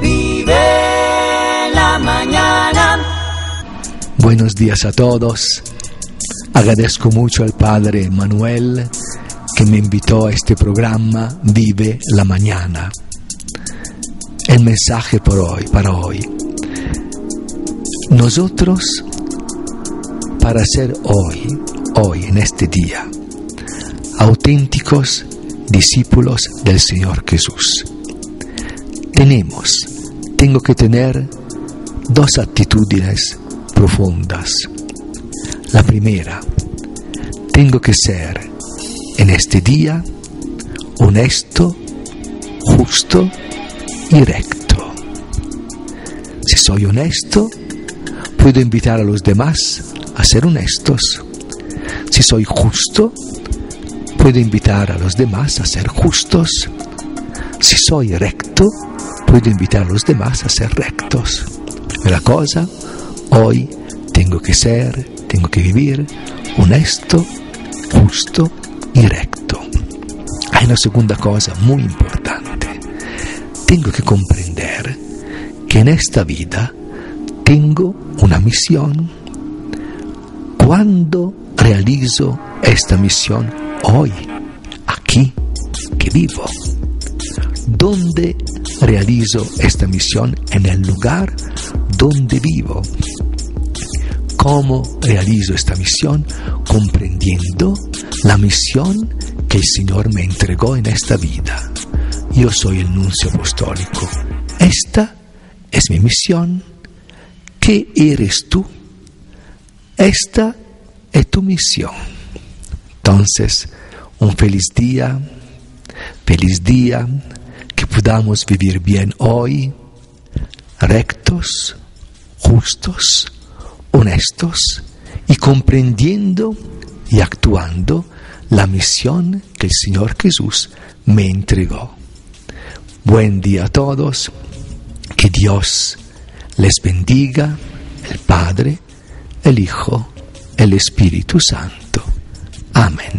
vive la mañana. Buenos días a todos. Agradezco mucho al Padre Manuel que me invitó a este programa Vive la Mañana. El mensaje por hoy, para hoy. Nosotros, para ser hoy, hoy, en este día, auténticos discípulos del Señor Jesús, tenemos, tengo que tener dos actitudes profundas. La primera, tengo que ser en este día honesto, justo y recto. Si soy honesto, puedo invitar a los demás a ser honestos. Si soy justo, puedo invitar a los demás a ser justos. Si soy recto, puedo invitar a los demás a ser rectos. La cosa, hoy tengo que ser, tengo que vivir honesto, justo y recto. Hay una segunda cosa muy importante. Tengo que comprender que en esta vida tengo una misión. Cuando realizo esta misión hoy, aquí que vivo, ¿dónde realizo esta misión? En el lugar donde vivo. ¿Cómo realizo esta misión? Comprendiendo la misión que el Señor me entregó en esta vida. Yo soy el nuncio apostólico. Esta es mi misión. ¿Qué eres tú? Esta es tu misión. Entonces, un feliz día, feliz día, que podamos vivir bien hoy, rectos, justos, honestos y comprendiendo y actuando la misión que el Señor Jesús me entregó. Buen día a todos, que Dios les bendiga, el Padre, el Hijo, el Espíritu Santo. Amén.